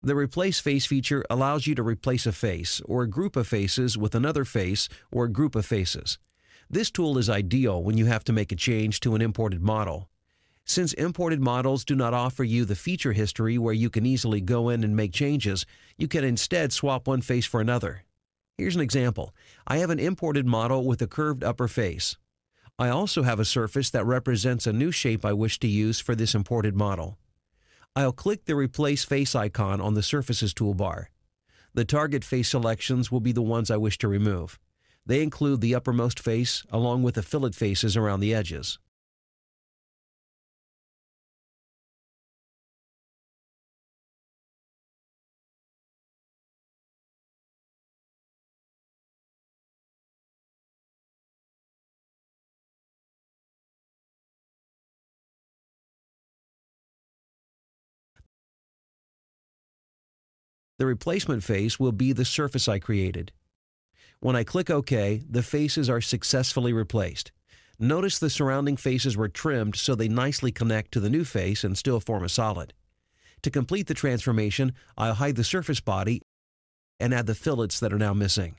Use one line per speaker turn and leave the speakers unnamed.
The Replace Face feature allows you to replace a face or a group of faces with another face or a group of faces. This tool is ideal when you have to make a change to an imported model. Since imported models do not offer you the feature history where you can easily go in and make changes, you can instead swap one face for another. Here's an example. I have an imported model with a curved upper face. I also have a surface that represents a new shape I wish to use for this imported model. I'll click the Replace Face icon on the Surfaces toolbar. The target face selections will be the ones I wish to remove. They include the uppermost face along with the fillet faces around the edges. The replacement face will be the surface I created. When I click OK, the faces are successfully replaced. Notice the surrounding faces were trimmed so they nicely connect to the new face and still form a solid. To complete the transformation, I'll hide the surface body and add the fillets that are now missing.